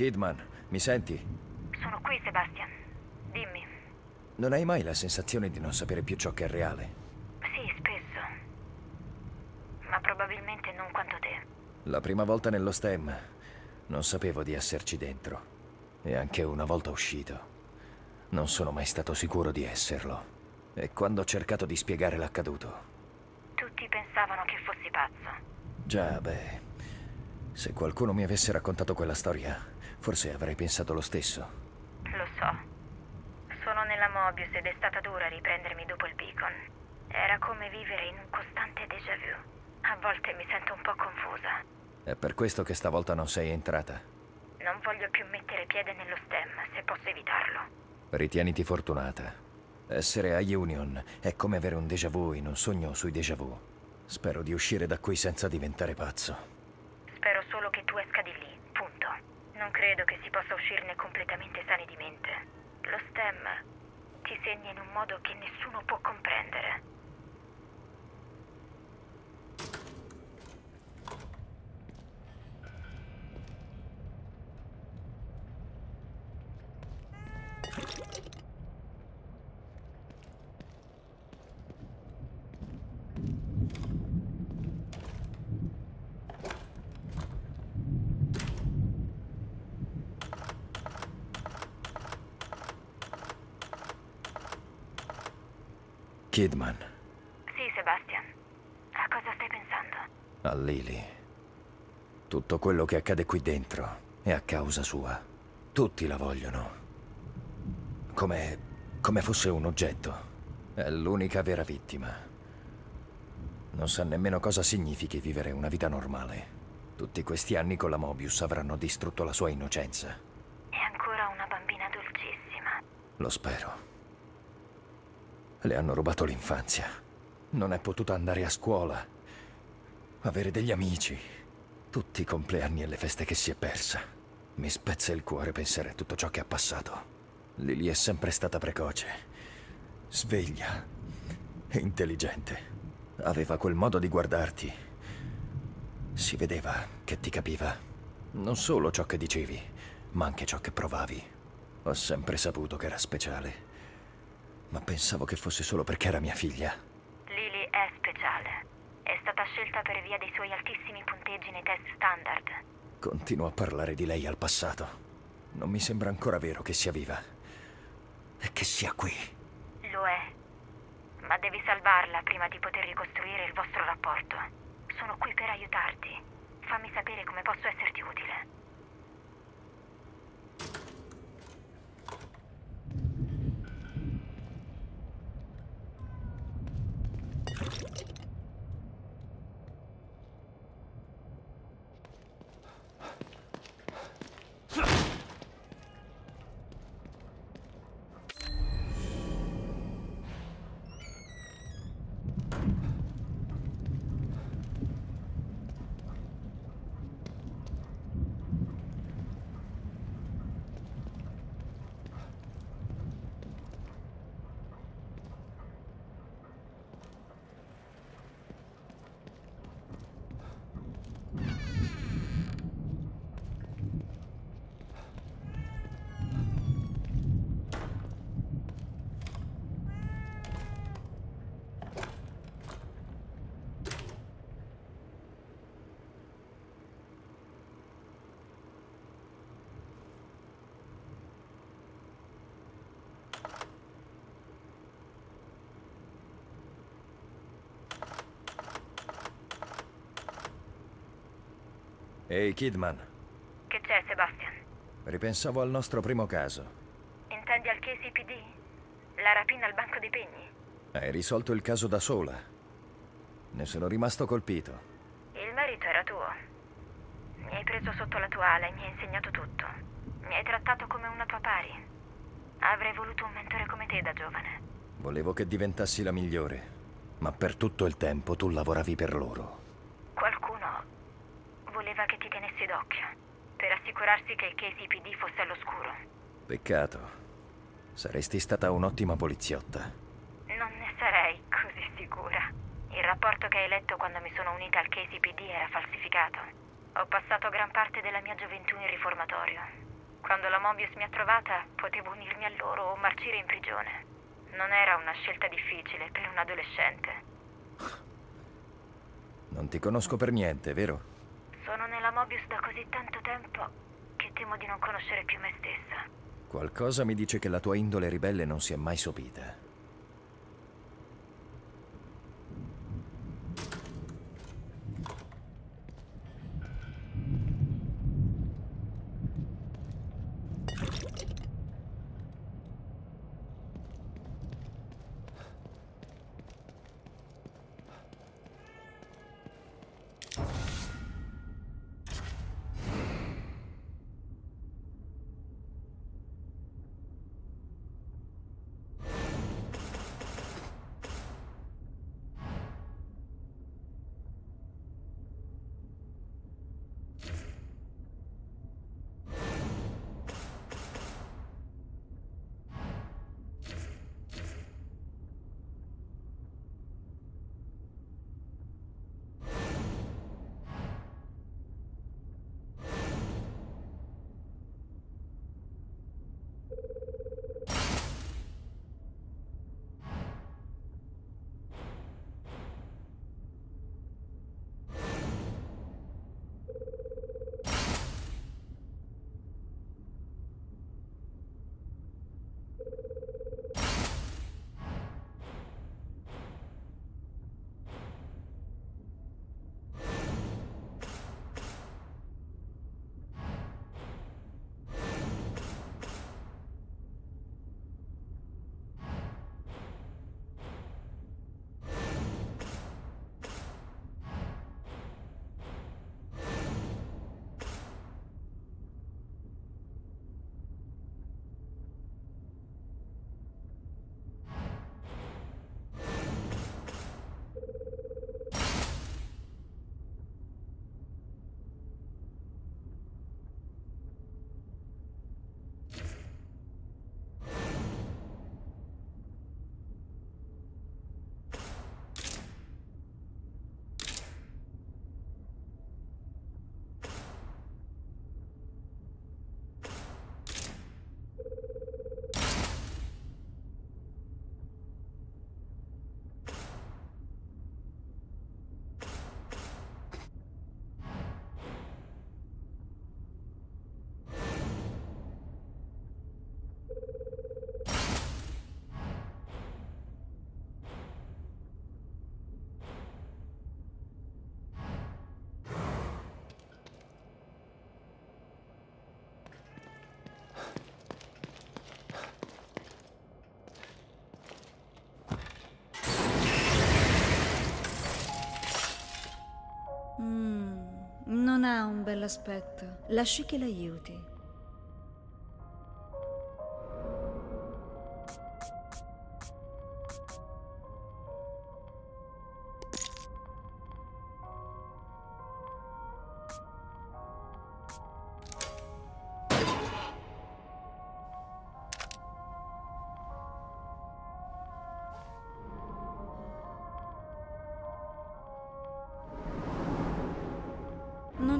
Kidman, mi senti? Sono qui, Sebastian. Dimmi. Non hai mai la sensazione di non sapere più ciò che è reale? Sì, spesso. Ma probabilmente non quanto te. La prima volta nello STEM non sapevo di esserci dentro. E anche una volta uscito. Non sono mai stato sicuro di esserlo. E quando ho cercato di spiegare l'accaduto. Tutti pensavano che fossi pazzo. Già, beh. Se qualcuno mi avesse raccontato quella storia, forse avrei pensato lo stesso. Lo so. Sono nella Mobius ed è stata dura riprendermi dopo il beacon. Era come vivere in un costante déjà vu. A volte mi sento un po' confusa. È per questo che stavolta non sei entrata. Non voglio più mettere piede nello stem, se posso evitarlo. Ritieniti fortunata. Essere a Union è come avere un déjà vu in un sogno sui déjà vu. Spero di uscire da qui senza diventare pazzo. Spero solo che tu esca di lì. Non credo che si possa uscirne completamente sani di mente. Lo stem ti segna in un modo che nessuno può comprendere. Kidman, Sì, Sebastian. A cosa stai pensando? a Lily. Tutto quello che accade qui dentro è a causa sua. Tutti la vogliono. Come. come fosse un oggetto. È l'unica vera vittima. Non sa nemmeno cosa significhi vivere una vita normale. Tutti questi anni con la Mobius avranno distrutto la sua innocenza. È ancora una bambina dolcissima. Lo spero. Le hanno rubato l'infanzia. Non è potuta andare a scuola. Avere degli amici. Tutti i compleanni e le feste che si è persa. Mi spezza il cuore pensare a tutto ciò che ha passato. Lily è sempre stata precoce. Sveglia. E intelligente. Aveva quel modo di guardarti. Si vedeva che ti capiva. Non solo ciò che dicevi, ma anche ciò che provavi. Ho sempre saputo che era speciale. Ma pensavo che fosse solo perché era mia figlia. Lily è speciale. È stata scelta per via dei suoi altissimi punteggi nei test standard. Continuo a parlare di lei al passato. Non mi sembra ancora vero che sia viva. E che sia qui. Lo è. Ma devi salvarla prima di poter ricostruire il vostro rapporto. Sono qui per aiutarti. Fammi sapere come posso esserti utile. Ehi, Kidman. Che c'è, Sebastian? Ripensavo al nostro primo caso. Intendi al KCPD? La rapina al banco dei pegni? Hai risolto il caso da sola. Ne sono rimasto colpito. Il merito era tuo. Mi hai preso sotto la tua ala e mi hai insegnato tutto. Mi hai trattato come una tua pari. Avrei voluto un mentore come te da giovane. Volevo che diventassi la migliore, ma per tutto il tempo tu lavoravi per loro. Voleva che ti tenessi d'occhio, per assicurarsi che il KCPD fosse all'oscuro. Peccato. Saresti stata un'ottima poliziotta. Non ne sarei così sicura. Il rapporto che hai letto quando mi sono unita al KCPD era falsificato. Ho passato gran parte della mia gioventù in riformatorio. Quando la Mobius mi ha trovata, potevo unirmi a loro o marcire in prigione. Non era una scelta difficile per un adolescente. Non ti conosco per niente, vero? Mobius da così tanto tempo che temo di non conoscere più me stessa. Qualcosa mi dice che la tua indole ribelle non si è mai sopita. Bell'aspetto. Lasci che l'aiuti.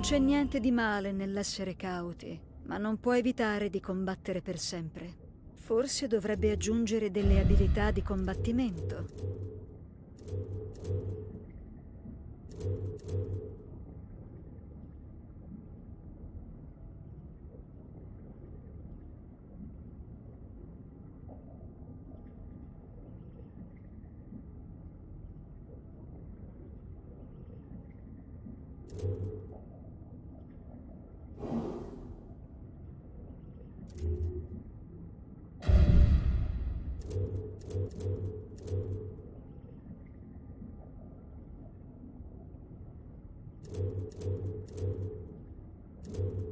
Non c'è niente di male nell'essere cauti, ma non può evitare di combattere per sempre. Forse dovrebbe aggiungere delle abilità di combattimento. Thank you.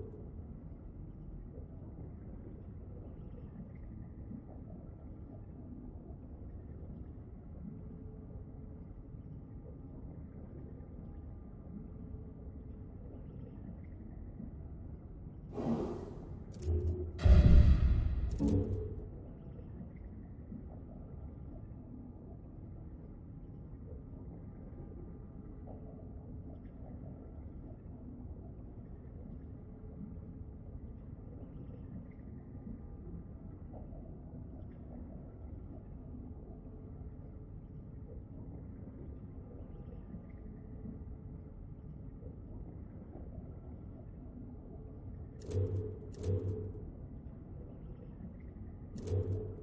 何?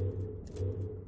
うん。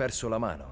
Perso la mano.